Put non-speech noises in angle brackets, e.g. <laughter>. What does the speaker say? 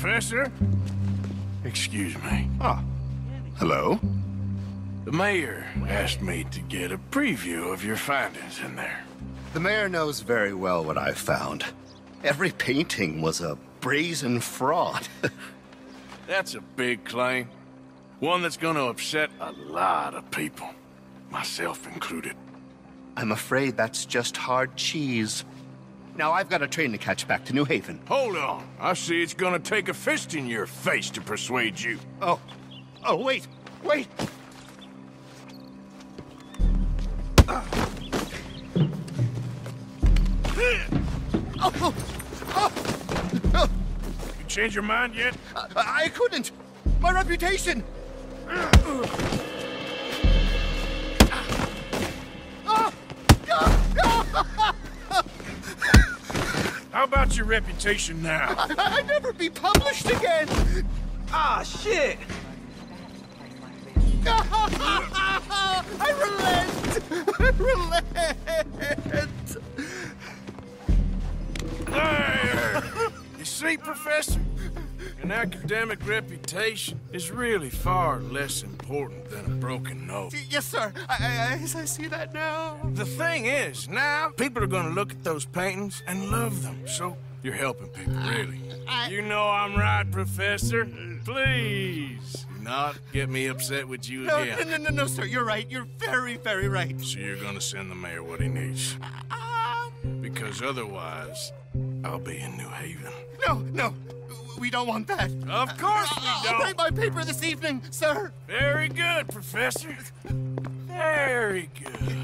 Professor? Excuse me. Ah. Hello? The mayor asked me to get a preview of your findings in there. The mayor knows very well what I found. Every painting was a brazen fraud. <laughs> That's a big claim. One that's gonna upset a lot of people. Myself included. I'm afraid that's just hard cheese. Now I've got a train to catch back to New Haven. Hold on. I see it's gonna take a fist in your face to persuade you. Oh. Oh, wait. Wait. Oh, oh, oh. You change your mind yet? I, I couldn't. My reputation. How about your reputation now? <laughs> I, would never be published again. Ah, shit! <laughs> I relent. I relent. There! You see, Professor? An academic reputation is really far less important than a broken nose. Yes, sir. I, I, I see that now. The thing is, now people are gonna look at those paintings and love them. So you're helping people, really. I- You know I'm right, Professor. Please, not get me upset with you No, again. no, no, no, no, sir. You're right. You're very, very right. So you're gonna send the mayor what he needs. Um, Because otherwise, I'll be in New Haven. no, no. We don't want that. Of course we I'll don't. write my paper this evening, sir. Very good, Professor. Very good.